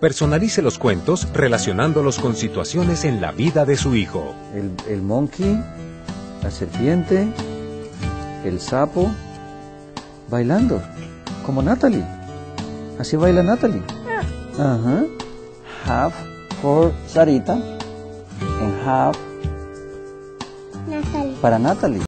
Personalice los cuentos relacionándolos con situaciones en la vida de su hijo. El, el monkey, la serpiente, el sapo, bailando, como Natalie. Así baila Natalie. Ajá. Half for Sarita and half Natalie. para Natalie.